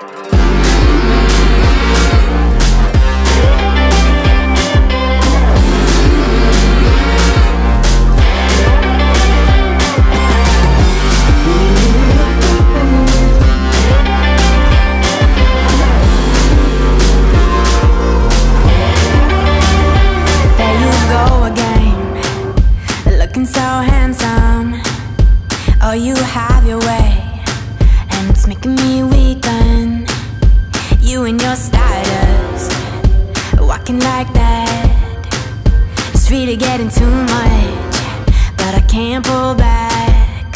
There you go again, looking so handsome. Oh, you have your way, and it's making me weaken. And your stardust, walking like that. It's really getting too much, but I can't pull back.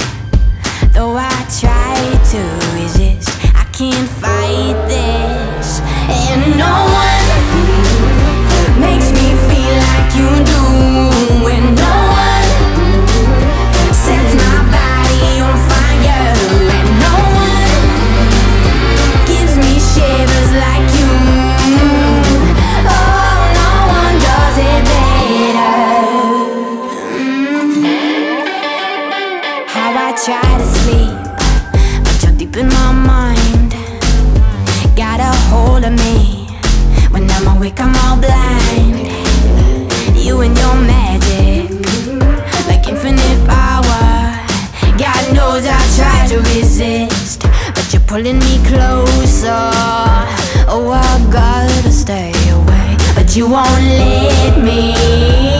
Though I try to resist, I can't fight this, I try to sleep but you're deep in my mind got a hold of me when I'm awake, I'm all blind. You and your magic, like infinite power. God knows I try to resist, but you're pulling me closer. Oh, I gotta stay away, but you won't let me.